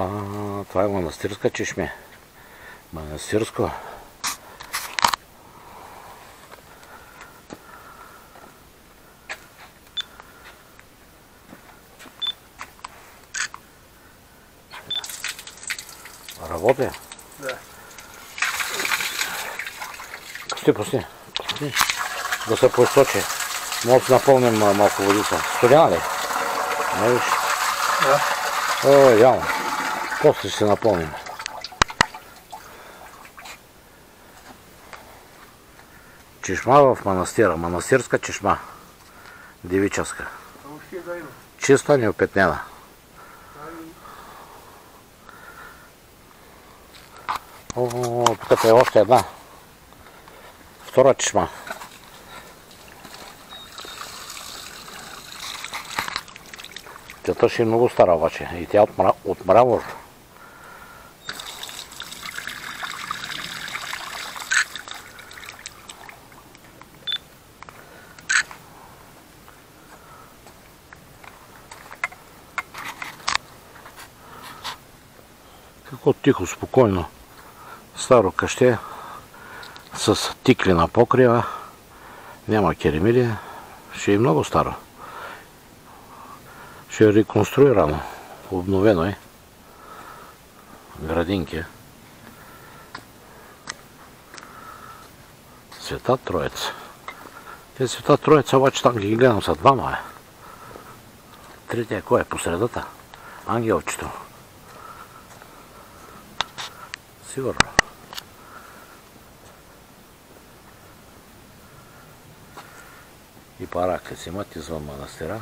А, това е манастирска чешме. Манастирско. Работи? Да. Пусти, пусти. Пусти. Да се поизточи. Може да напълним малко водица. Студена ли? Не виж. Да. О, идеално. После ще се напълним. Чешма в манастира. Манастирска чешма. Девическа. Чиста, неопетнена. О, тук е още една. Втора чешма. Тята ще е много стара обаче. И тя мра... от мрамор. Какво тихо, спокойно. Старо къще с тикли на покрива. Няма керемиди. Ще е много старо. Ще е реконструирано. Обновено е. Градинки. Света Троица. Те Света Троица, обаче там ги гледам са двама. Е. Третия кой е по средата? Ангелчето. Сигурно. И парака си имат извън манастира.